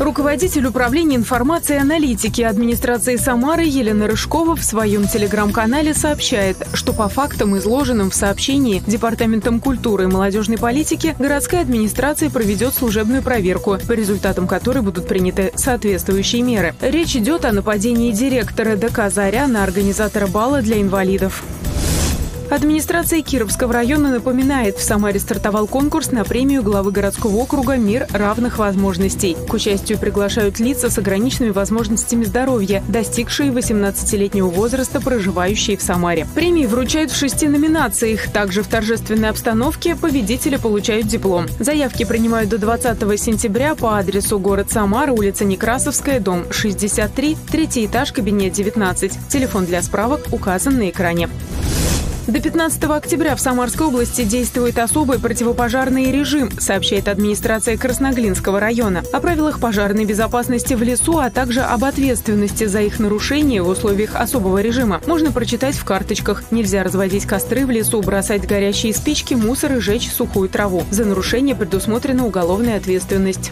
Руководитель управления информации и аналитики администрации Самары Елена Рыжкова в своем телеграм-канале сообщает, что по фактам, изложенным в сообщении Департаментом культуры и молодежной политики, городская администрация проведет служебную проверку, по результатам которой будут приняты соответствующие меры. Речь идет о нападении директора ДК «Заря» на организатора бала для инвалидов. Администрация Кировского района напоминает, в Самаре стартовал конкурс на премию главы городского округа «Мир равных возможностей». К участию приглашают лица с ограниченными возможностями здоровья, достигшие 18-летнего возраста, проживающие в Самаре. Премии вручают в шести номинациях. Также в торжественной обстановке победители получают диплом. Заявки принимают до 20 сентября по адресу город Самара, улица Некрасовская, дом 63, третий этаж, кабинет 19. Телефон для справок указан на экране. До 15 октября в Самарской области действует особый противопожарный режим, сообщает администрация Красноглинского района. О правилах пожарной безопасности в лесу, а также об ответственности за их нарушение в условиях особого режима можно прочитать в карточках. Нельзя разводить костры в лесу, бросать горящие спички, мусор и жечь сухую траву. За нарушение предусмотрена уголовная ответственность.